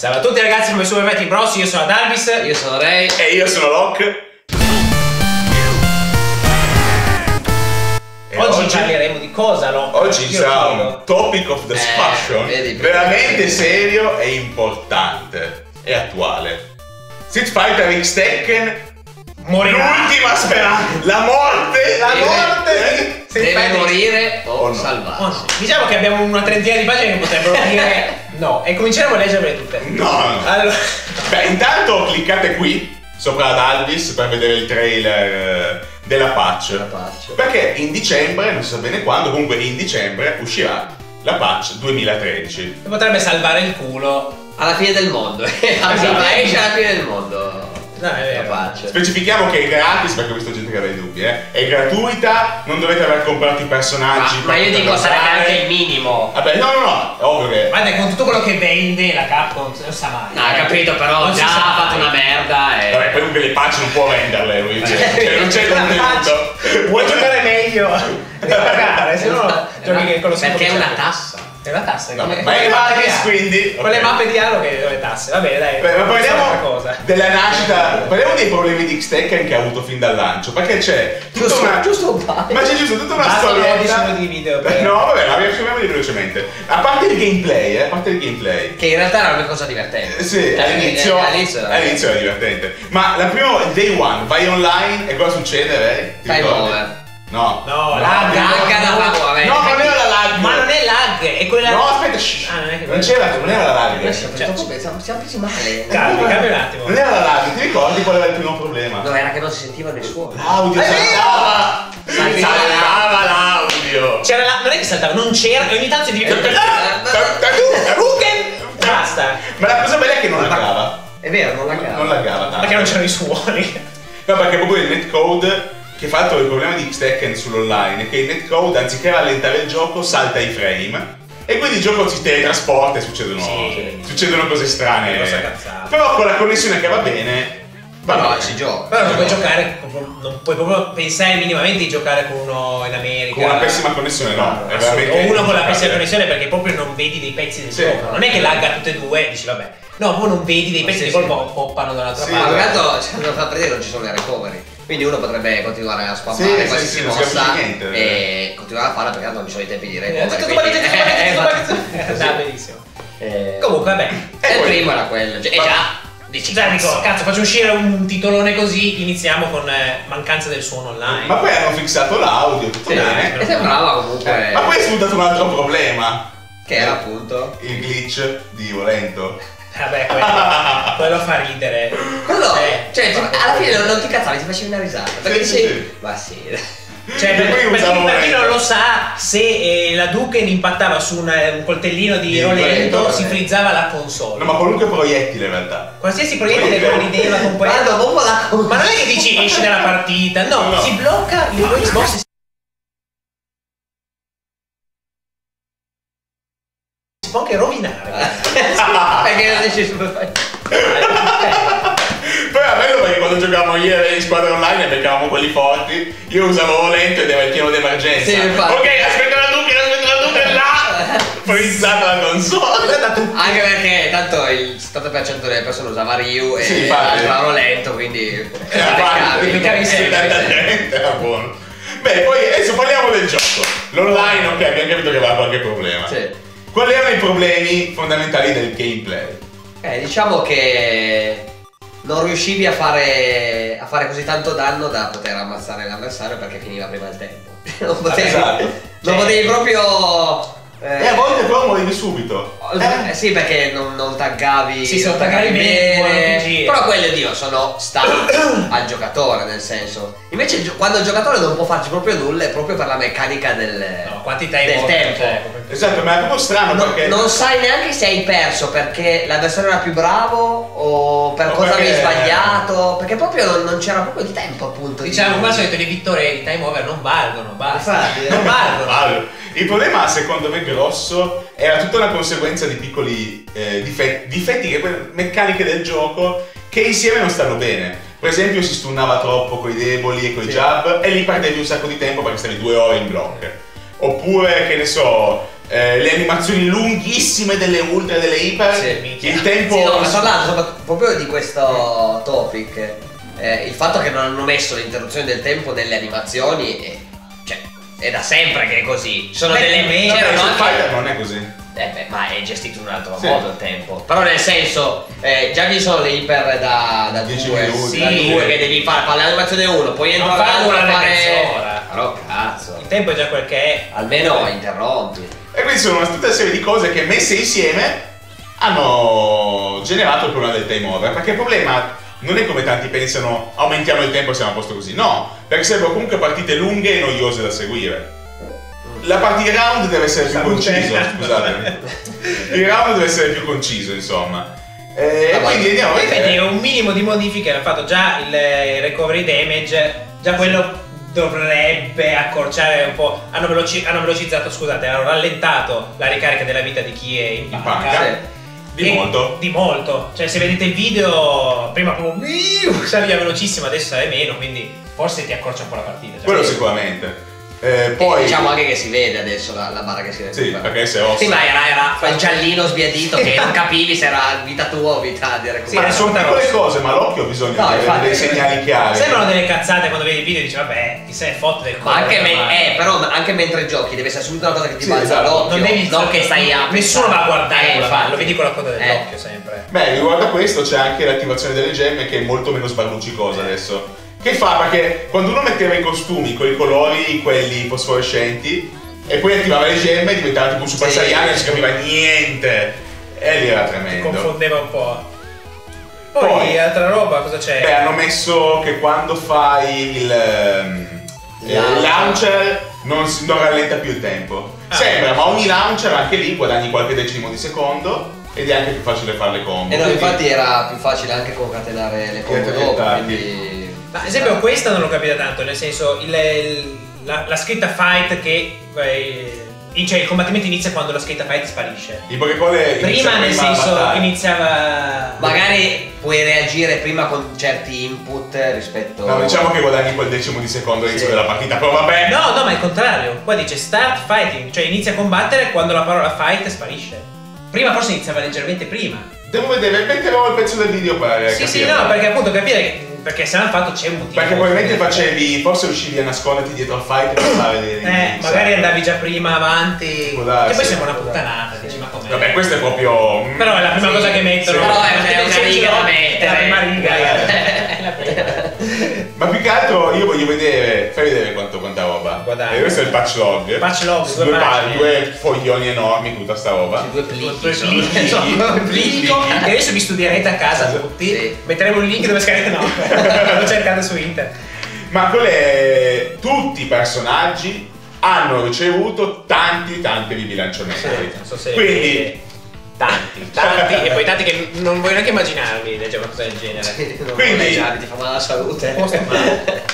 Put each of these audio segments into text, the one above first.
Salve a tutti ragazzi, come Super Betting Bros, io sono Darvis. Io sono Ray. E io sono Locke. E Oggi, parleremo di cosa, Locke? Oggi ci Io sarà chiedo. un topic of discussion Eh, vedi, veramente serio e importante e attuale. Street Fighter X Tekken Morirà. L'ultima speranza, la morte, La Deve- morte di Deve Street Fighter X. morire o O no. salvarsi. Oh no. Diciamo che abbiamo una trentina di pagine che potrebbero dire no e cominceremo a leggerle tutte. No. Allora, Beh, intanto cliccate qui sopra ad Alvis per vedere il trailer eh, della patch. La patch. Perché in dicembre, non si sa bene quando, comunque in dicembre uscirà la patch 2013. potrebbe salvare il culo. Alla fine del mondo. Esatto. Esce alla fine del mondo. No, è vero. patch. Specifichiamo che è gratis perché ho visto gente che aveva i dubbi, eh. È gratuita, non dovete aver comprato i personaggi. Ma, ma io dico sarebbe anche il minimo. Vabbè, no, no, no, è ovvio che. Guarda, con tutto quello che vende la Capcom, non sa mai. No, ho capito, però Non già ha fatto una merda e. Vabbè, poi comunque le patch non può venderle, lui dice. Cioè, non c'è contenuto. Vuoi giocare meglio? Devi pagare, se no giochi con lo Perché è una tassa. È una tassa. No, come- ma è le di Halo. quindi. Con le ok. mappe di Halo che le tasse. Va bene, dai. Beh, ma parliamo cosa. della nascita, parliamo dei problemi di X-Tekken che ha avuto fin dal lancio, perché c'è tutta Giusto, una... giusto un paio. Ma c'è giusto tutta una Basta storietta... 12 minuti di video, per- No, vabbè, ma riassumiamoli velocemente. A parte il gameplay, eh, a parte il gameplay. Che in realtà era una cosa divertente. Eh, Sì, Cioè, all'inizio, all'inizio era- divertente. Ma la prima, il day one, vai online e cosa succede? eh? Ti Time over. No. No, lag. Lagga da no, vabbè. No, non era la lag. Ma non è lag, è quella. No, aspetta, shh. Ah, non non c'era, non era la lag. Adesso Cioè, siamo presi male. Calmi, calmi un attimo. Non era la lag, ti ricordi qual era il primo problema? No, era che non si sentiva nessuno. L'audio vero! saltava! Saltava. L'audio! C'era la. Non è che saltava, non c'era, e ogni tanto si. Ma Basta! la cosa bella è che non laggava. È vero, non la cava. Non laggava tanto. Perché non c'erano i suoni. No, perché proprio il netcode, che fa l'altro il problema di X-Tekken sull'online, è che il netcode, anziché rallentare il gioco, salta i frame. E quindi il gioco si teletrasporta e succedono, Sì. succedono cose strane. Però con la connessione che va bene, va Però bene. si gioca. Però non puoi giocare, non puoi proprio pensare minimamente di giocare con uno in America. Con una pessima connessione no, veramente O uno con la pessima connessione perché proprio non vedi dei pezzi del Sì. gioco. Non è che lagga tutte e due e dici vabbè. No, poi non vedi dei Ma pezzi sì, di sì. colpo poppano da un'altra Sì, Ma parte. tanto ci hanno fatto vedere che non ci sono le recovery. Quindi uno potrebbe continuare a spammare sì, qualsiasi sì, mossa e continuare a farla perché tanto non ci sono i tempi di Eh, tutto Eh, sbagliato. Dai, benissimo. Eh, Comunque, vabbè. E E il primo era quello. E Ma- già, dici Già dico, cazzo. faccio uscire un titolone così, iniziamo con eh, mancanza del suono online. Ma poi hanno fissato l'audio, tutto Sì, bene. e sembrava comunque Eh, Ma poi è sfruttato un altro problema. che era appunto Il glitch di Volento. Vabbè, quello, quello fa ridere. quello Eh, cioè ti- guarda, alla fine non, non ti cazzavi ti facevi una risata perché Sì, dici sì, ma sì Cioè, per, chi, usavo per chi non lo sa, se eh, la Duken impattava su una- un coltellino di, Di Rolento, si eh. frizzava la console. No, ma qualunque proiettile in realtà. Qualsiasi proiettile collideva con quello. guarda proprio la Ma non è che dici esci dalla partita, no, No, no. si blocca il Xbox si può anche rovinare. perché non riesci super Poi era bello perché quando giocavamo io in squadra online e beccavamo quelli forti, io usavo Volento ed era il piano d'emergenza. Sì, infatti. ok, aspetta la Duke, aspetta la Duke là! Frizzata la console. anche perché tanto il 70% delle persone usava Ryu e Sì, usava lento quindi Era sempre. tanta gente, era buono. Beh, poi adesso parliamo del gioco. L'online, ok, abbiamo capito che aveva qualche problema. Sì. Quali erano i problemi fondamentali del gameplay? Eh, diciamo che non riuscivi a fare, a fare così tanto danno da poter ammazzare l'avversario perché finiva prima il tempo. Non potevi, Esatto. non Cioè- potevi proprio. eh, E a volte però morivi subito. eh, sì, perché non, non taggavi. Sì, non taggavi bene, PG. Però quello Dio sono stati al giocatore, nel senso. Invece quando il giocatore non può farci proprio nulla è proprio per la meccanica del, No, del over, tempo. Esatto, ma è proprio strano No- perché... non sai neanche se hai perso perché l'avversario era più bravo o per O cosa perché- avevi sbagliato. Perché proprio non, non c'era proprio il tempo, appunto. di- Diciamo, come al solito le vittorie di time over non valgono, basta. Infatti, non valgono. Allora, il problema secondo me grosso era tutta una conseguenza di piccoli eh, difetti, difetti meccaniche del gioco che insieme non stanno bene. Per esempio si stunnava troppo coi deboli e coi Sì. jab e lì perdevi un sacco di tempo perché stavi due ore in block. Oppure, che ne so, eh, le animazioni lunghissime delle ultra e delle iper, Sì. il tempo... Sì, no, ma parlando proprio di questo topic, eh, il fatto che non hanno messo l'interruzione del tempo nelle animazioni, è, cioè, è da sempre che è così. Ci sono Beh, delle c'erano Street anche- non è così. Eh beh, ma è gestito in un altro Sì. modo il tempo. Però nel senso, eh, già ci sono le iper da, da 10 due, minuti. da Sì. due che devi fare, fare l'animazione 1, poi Non entra farlo l'altro a una fare... mezz'ora. Però cazzo, Il tempo è già quel che è. almeno interrompi. E quindi sono una tutta una serie di cose che messe insieme hanno generato il problema del time over. Perché il problema non è come tanti pensano aumentiamo il tempo e siamo a posto così. No, perché servono comunque partite lunghe e noiose da seguire. La partita round deve essere più conciso, scusate. Il round deve essere più conciso, insomma. E Ah, ma- quindi andiamo a vedere. un minimo di modifiche hanno fatto già il eh, recovery damage, già quello dovrebbe accorciare un po'. Hanno, veloci- hanno velocizzato, scusate, hanno rallentato la ricarica della vita di chi è in In panca. panca. Di molto. Di molto. Cioè, se vedete il video, prima proprio saliva velocissimo, adesso sale meno, quindi forse ti accorcia un po' la partita. già. Quello sicuramente. Eh, Poi diciamo anche che si vede adesso la, la barra che si Sì, recupera. perché se rossa. Sì, ma era, era quel giallino sbiadito che non capivi se era vita tua o vita di Sì. Ma sono piccole rossa. cose, ma l'occhio ha bisogno No, avere infatti, dei sì. segnali chiari. Sembrano delle cazzate quando vedi il video e dici, vabbè, chi se ne fotte del Ma anche, colore, me- ma- eh, però anche mentre giochi deve essere subito una cosa che ti Sì, balza esatto. all'occhio. non devi non che stai a Nessuno va a guardare Eh, lo vedi con la coda Eh. dell'occhio sempre. Beh, riguardo a questo c'è anche l'attivazione delle gemme che è molto meno sballuccicosa adesso. Che fa? Perché quando uno metteva i costumi con i colori, quelli fosforescenti, e poi attivava le gemme diventava tipo un Super Sì. Saiyan e non si capiva niente. E lì era Ti tremendo. confondeva un po'. Poi, Poi- altra roba, cosa c'è? Beh, hanno messo che quando fai il, ehm, il Launcher. launcher non, si- non rallenta più il tempo. Ah. Sembra, ma ogni launcher anche lì guadagni qualche decimo di secondo ed è anche più facile fare le combo. E no, Quindi- infatti era più facile anche concatenare le combo dopo, quindi... Ma, ad esempio questa non l'ho capita tanto, nel senso il- il- la, la scritta fight che... eh, cioè il combattimento inizia quando la scritta fight sparisce. Il inizia Prima nel la senso iniziava... Magari puoi reagire prima con certi input rispetto... No, diciamo che guadagni quel decimo di secondo all'inizio Sì. della partita, però vabbè. No, no, ma è il contrario. Qua dice start fighting, cioè inizia a combattere quando la parola fight sparisce. Prima forse iniziava leggermente prima. Devo vedere, metterò il pezzo del video per sì, sì, capirlo. no, perché appunto capire che- perché se l'hanno fatto c'è un motivo. Perché probabilmente facevi, forse uscivi a nasconderti dietro al fight per fare dei... Eh, magari andavi già prima avanti. Darsi, che poi sembra una puttanata, dici, ma com'è? Vabbè, questo è proprio... mm, Però è la prima cosa che mettono. Però è una- riga da È la mettere. prima riga. Ma più che altro io voglio vedere, fai vedere quanto, quanta roba. Guardate. E questo è il patch log. Patch log, due due, pa- pagine. due foglioni enormi con tutta sta roba. Due plichi. Due sono. plichi, Sono due plichi. Dico, e adesso vi studierete a casa tutti. Sì. Metteremo il link dove scaricate. No, lo cercate su internet. Ma quelle, tutti i personaggi hanno ricevuto tanti tanti ribilanciamenti. non so Quindi tanti, tanti e poi tanti che non voglio neanche immaginarmi leggere una cosa del genere. Non Quindi- ti fa male alla salute.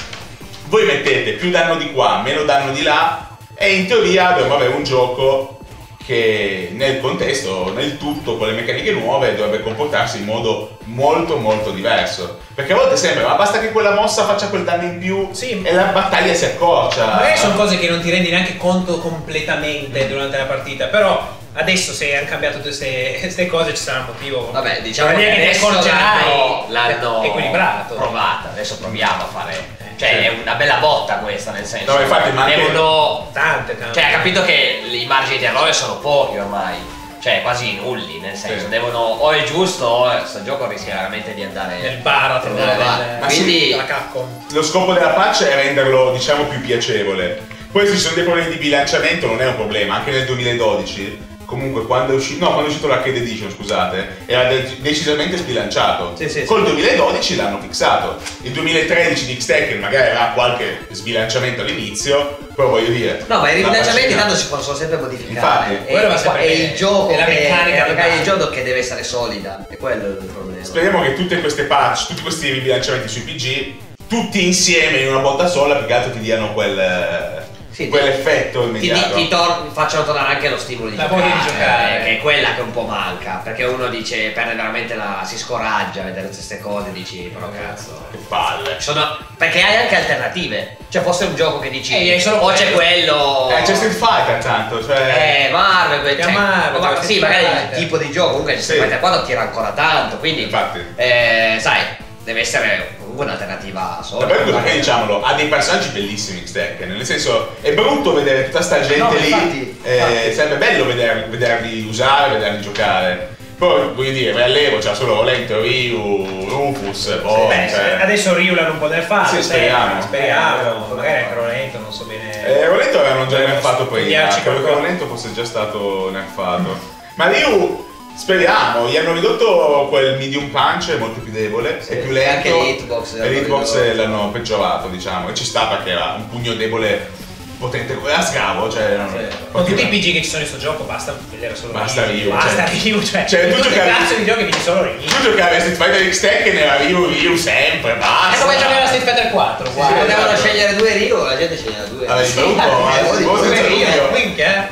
Voi mettete più danno di qua, meno danno di là e in teoria dovremmo avere un gioco che nel contesto, nel tutto, con le meccaniche nuove, dovrebbe comportarsi in modo molto molto diverso. Perché a volte sembra, ma basta che quella mossa faccia quel danno in più Sì. e la battaglia si accorcia. Magari sono cose che non ti rendi neanche conto completamente durante la partita, però adesso se hanno cambiato tutte queste cose ci sarà un motivo. Vabbè, diciamo che adesso l'hanno, l'hanno equilibrato. provata, adesso proviamo a fare. Cioè, Sì. è una bella botta questa, nel senso. No, infatti, ma anche- Devono. Tante, tante. Cioè, ha capito che i margini di errore sono pochi ormai. Cioè, quasi nulli, nel senso, Sì. devono. O è giusto, o questo gioco rischia veramente di andare. nel bar a trovare Nel Ma Quindi- Capcom. Lo scopo della patch è renderlo, diciamo, più piacevole. Poi se ci sono dei problemi di bilanciamento non è un problema, anche nel 2012. Comunque quando è uscito, no, quando è uscito l'Arcade Edition, scusate, era de- decisamente sbilanciato. Sì, sì, Col 2012 l'hanno fissato. Il 2013 di X-Tekken magari aveva qualche sbilanciamento all'inizio, però voglio dire. No, ma i la ribilanciamenti patch- tanto si possono sempre modificare. Infatti, quello va e- sempre bene. il gioco È la che- meccanica è meccanica di base. gioco che deve essere solida. E quello è il problema. Speriamo che tutte queste patch, tutti questi ribilanciamenti sui PG, tutti insieme in una botta sola, più che altro ti diano quel... Sì, quell'effetto ti, immediato. ti, ti tor- facciano tornare anche lo stimolo di La giocare, di giocare. eh, che è quella che un po' manca, perché uno dice, perde veramente la, si scoraggia a vedere queste cose, dici, però cazzo. Che palle. Sono- perché hai anche alternative, cioè fosse un gioco che dici, Eh, o c'è quello... Eh, c'è Street Fighter tanto, cioè... Eh, Marvel, quel- cioè, Marvel, ma- sì, magari il tipo di gioco comunque il Sì. Street Fighter 4 tira ancora tanto, quindi Infatti. eh, sai, deve essere comunque un'alternativa Ma sola. poi che diciamolo, ha dei personaggi bellissimi X-Tekken, nel senso è brutto vedere tutta sta gente No, lì, infatti, eh, infatti. sarebbe bello vederli, vederli usare, vederli giocare. Poi voglio dire, vai all'evo, c'ha solo Lento, Ryu, Rufus, boh, Beh, cioè... adesso Ryu l'hanno un po' nerfato. Sì, sempre, speriamo. Speriamo. Eh, magari anche Rolento, non so bene. Eh, Rolento avevano già Dobbiamo nerfato prima, quello che. Rolento fosse già stato nerfato. Ma Ryu, speriamo, gli hanno ridotto quel medium punch, è molto più debole, Sì, è più e lento. anche l'hitbox E l'hanno l'hitbox l'hanno peggiorato, diciamo, e ci sta perché era un pugno debole potente come a scavo, cioè... non- Con tutti i PG che ci sono in questo gioco, basta vedere solo Basta Ryu, Basta cioè- Ryu, cioè. cioè, tu tutti i giocavi- cazzo di giochi vedi solo Ryu. Tu giocavi a Street Fighter X Tekken era Ryu, Ryu sempre, basta. È come giocare a Street Fighter 4, Se guarda. potevano esatto. scegliere due Ryu, la gente sceglieva due. Vabbè, Sì, brutto, eh, ma- boh, senza due Ryu. minchia.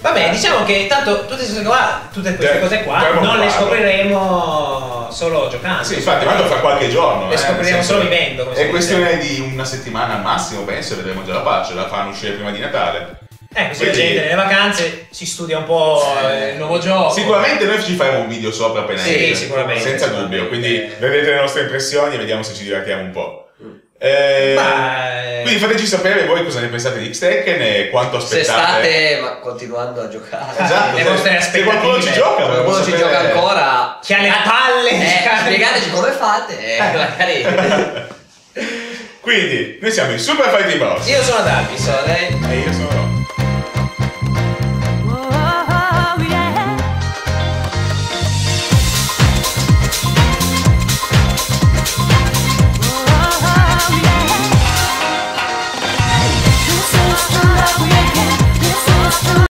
Vabbè, diciamo che tanto tutte queste cose qua, tutte queste cose qua non le scopriremo solo giocando. Sì, infatti, tanto fra qualche giorno. Le eh, scopriremo solo vivendo, È dice. questione di una settimana al massimo, penso, e vedremo già la pace. La faranno uscire prima di Natale. Eh, così la gente nelle vacanze si studia un po' eh, il nuovo gioco. Sicuramente noi ci faremo un video sopra appena Sì, esce, sicuramente. Senza dubbio. Quindi vedrete le nostre impressioni e vediamo se ci divertiamo un po'. Eh, Ma, eh, Quindi fateci sapere voi cosa ne pensate di X-Tekken e quanto Se aspettate. state ma continuando a giocare. Esatto, Le se- vostre se qualcuno ci aspettative. gioca, Se qualcuno ci gioca ancora. Chi ha le palle di Eh, spiegateci come fate. eh, magari. Quindi, noi siamo i Super Fighting Bros. Io sono Dalvis. Sono lei. E io sono